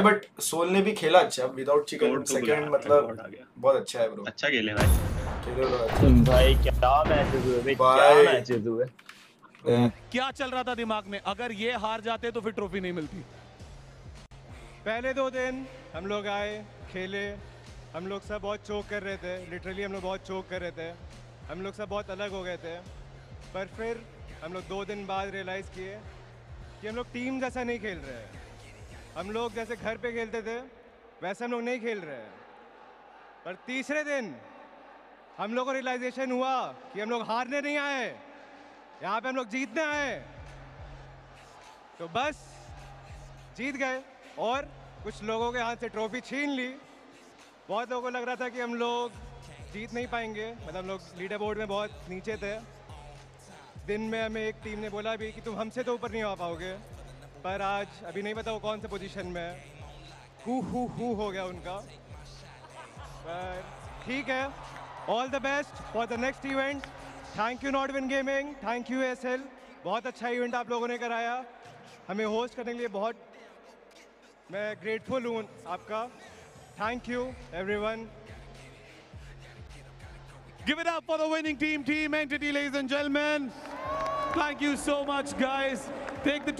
भाई but soul ने भी खेला अच्छा विदाउट चिकन सेकंड मतलब। बहुत अच्छा है ब्रो अच्छा खेले भाई। खेले ब्रो भाई क्या मैचेस हुए भाई? क्या। मैचेस हुए? क्या चल रहा था दिमाग में? अगर ये हार जाते तो फिर ट्रॉफी नहीं मिलती। पहले दो दिन हम लोग आए खेले। हम लोग सब बहुत चोक कर रहे थे। लिटरली हम लोग बहुत चोक कर रहे थे। हम लोग सब बहुत अलग हो गए थे। पर फिर हम लोग दो दिन बाद रियलाइज़ किए कि हम लोग टीम जैसा नहीं खेल रहे। हैं हम लोग जैसे घर पे खेलते थे, वैसे हम लोग नहीं खेल रहे हैं। पर तीसरे दिन हम लोग को रियलाइजेशन हुआ कि हम लोग हारने नहीं आए। यहाँ पे हम लोग जीतने आए। तो बस जीत गए और कुछ लोगों के हाथ से ट्रॉफी छीन ली। बहुत लोगों को लग रहा था कि हम लोग जीत नहीं पाएँगे। मतलब हम लोग लीडर बोर्ड में बहुत नीचे थे। दिन में हमें एक टीम ने बोला भी कि तुम हमसे तो ऊपर नहीं आ पाओगे। पर आज अभी नहीं पता वो कौन से पोजीशन में है। हु हु हु गया उनका। पर ठीक है। All the best for the next event thank you not win gaming thank you S बहुत अच्छा इवेंट आप लोगों ने कराया। हमें होस्ट करने के लिए बहुत मैं ग्रेटफुल हूँ आपका। Thank you everyone Give it up for the winning team, Team Entity, ladies and gentlemen. Thank you so much, guys. Take the